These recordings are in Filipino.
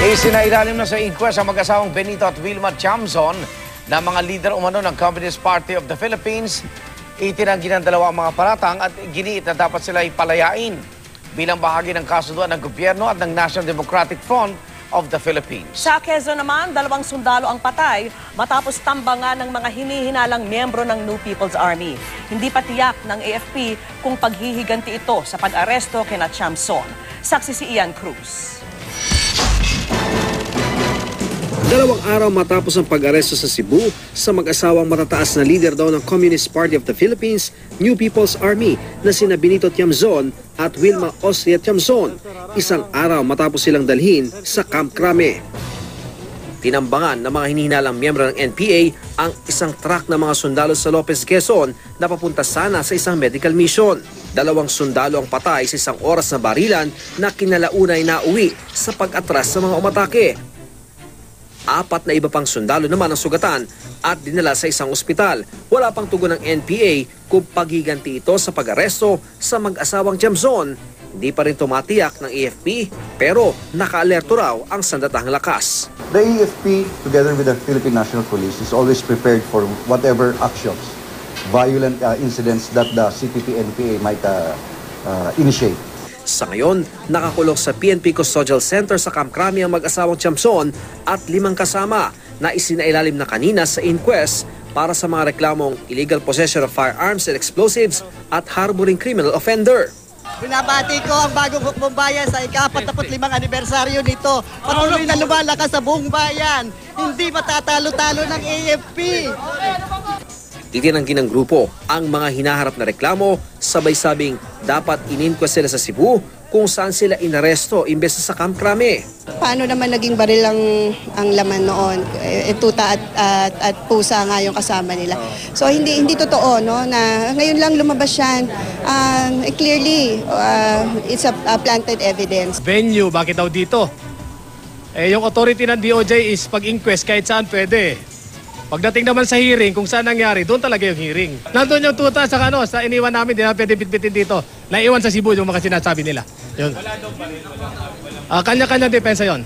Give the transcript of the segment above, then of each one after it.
Isinailalim na sa inquest ang mag-asawang Benito at Wilma Chamzon na mga leader umano ng Communist Party of the Philippines. Itinanggi ng dalawang mga paratang at giniit na dapat sila ipalayain bilang bahagi ng kasunduan ng gobyerno at ng National Democratic Front of the Philippines. Sa Quezon naman, dalawang sundalo ang patay matapos tambangan ng mga hinihinalang miyembro ng New People's Army. Hindi pa tiyak ng AFP kung paghihiganti ito sa pag-aresto kina Chamson. Saksi si Ian Cruz. Dalawang araw matapos ang pag-aresto sa Cebu sa mag-asawang matataas na leader daw ng Communist Party of the Philippines, New People's Army na sina Benito Tiamzon at Wilma Austria Tiamzon, isang araw matapos silang dalhin sa Camp Crame. Tinambangan ng mga hinihinalang miyembro ng NPA ang isang truck ng mga sundalo sa Lopez Quezon na papunta sana sa isang medical mission. Dalawang sundalo ang patay sa isang oras na barilan na kinalaunay na uwi sa pag-atras sa mga umatake. Apat na iba pang sundalo naman ang sugatan at dinala sa isang ospital. Wala pang tugon ng NPA kung paghiganti ito sa pag-aresto sa mag-asawang Jamzon. Hindi pa rin tumatiyak ng AFP pero naka-alerto raw ang sandatahang lakas. The AFP, together with the Philippine National Police, is always prepared for whatever actions, violent uh, incidents that the CPP-NPA might uh, uh, initiate. Sa ngayon, nakakulong sa PNP Custodial Center sa Camp Crame ang mag-asawang Chamson at limang kasama na isinailalim na kanina sa inquest para sa mga reklamong illegal possession of firearms and explosives at harboring criminal offender. Binabati ko ang bagong hukbong bayan sa ika-45 anibersaryo nito. Patuloy na lumalakas sa buong bayan. Hindi matatalo-talo ng AFP. Itinanggi ng grupo ang mga hinaharap na reklamo, sabay sabing dapat ininquest sila sa Cebu kung saan sila inaresto imbes sa Camp Crame. Paano naman naging baril ang, ang laman noon? Eh, tuta at, at, at pusa nga yung kasama nila. So hindi hindi totoo no na ngayon lang lumabas yan. Um, eh, clearly uh, it's a, a planted evidence. venue, bakit daw dito? Eh, yung authority ng DOJ is pag-inquest kahit saan pwede. Pagdating naman sa hearing, kung saan nangyari, doon talaga yung hearing. Nandun yung tuta sa ano, sa iniwan namin, di na pwede bitbitin dito. Naiwan sa Cebu yung mga sinasabi nila. Yun. Ah, kanya-kanya depensa yon.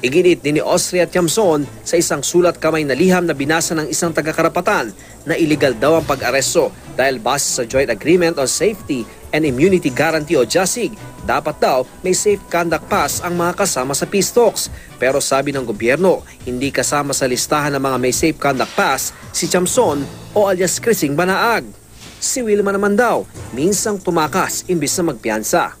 Iginit din ni Austria Tiamson sa isang sulat kamay na liham na binasa ng isang taga-karapatan na illegal daw ang pag-aresto dahil base sa Joint Agreement on Safety and Immunity Guarantee o JASIG, dapat daw may safe conduct pass ang mga kasama sa peace talks. Pero sabi ng gobyerno, hindi kasama sa listahan ng mga may safe conduct pass si Chamson o alias Krising Banaag. Si Wilma naman daw, minsang tumakas imbis na magpiyansa.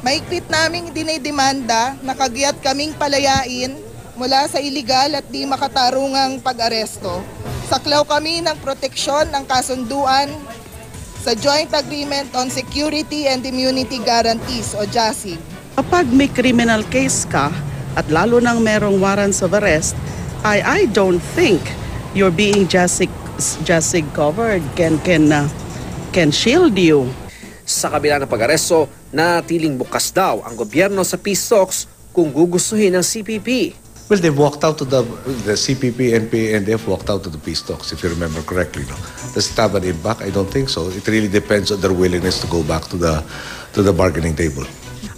Maigpit naming dinidemanda na kagyat kaming palayain mula sa iligal at di makatarungang pag-aresto. Saklaw kami ng proteksyon ng kasunduan sa Joint Agreement on Security and Immunity Guarantees o JASIG. Kapag may criminal case ka at lalo nang merong warrants of arrest, I I don't think you're being JASIG JASIG covered can can uh, can shield you. Sa kabila ng pag-aresto, natiling bukas daw ang gobyerno sa peace talks kung gugustuhin ng CPP. Well, they've walked out to the the CPP, NPA, and they've walked out to the peace talks, if you remember correctly. No? Does it have an impact? I don't think so. It really depends on their willingness to go back to the to the bargaining table.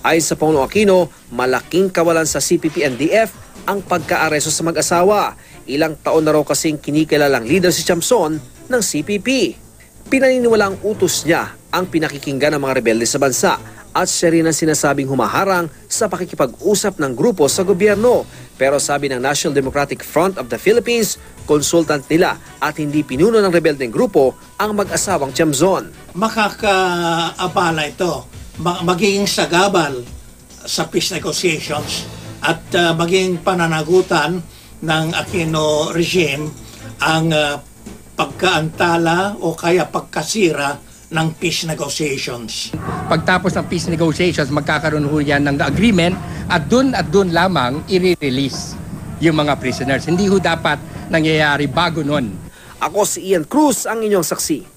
Ayon sa Paulo Aquino, malaking kawalan sa CPP and DF ang pagkaaresto sa mag-asawa. Ilang taon na raw kasing kinikilalang leader si Chamson ng CPP. Pinaniniwala ang utos niya ang pinakikinggan ng mga rebelde sa bansa at siya rin ang sinasabing humaharang sa pakikipag-usap ng grupo sa gobyerno. Pero sabi ng National Democratic Front of the Philippines, consultant nila at hindi pinuno ng rebeldeng grupo ang mag-asawang Chamzon. makakaabala ito, ma- magiging sagabal sa peace negotiations at uh, maging pananagutan ng Aquino regime ang uh, pagkaantala o kaya pagkasira ng peace negotiations. pagtapos ng peace negotiations, magkakaroon ho yan ng agreement at dun at dun lamang i-release yung mga prisoners. Hindi ho dapat nangyayari bago nun. Ako si Ian Cruz, ang inyong saksi.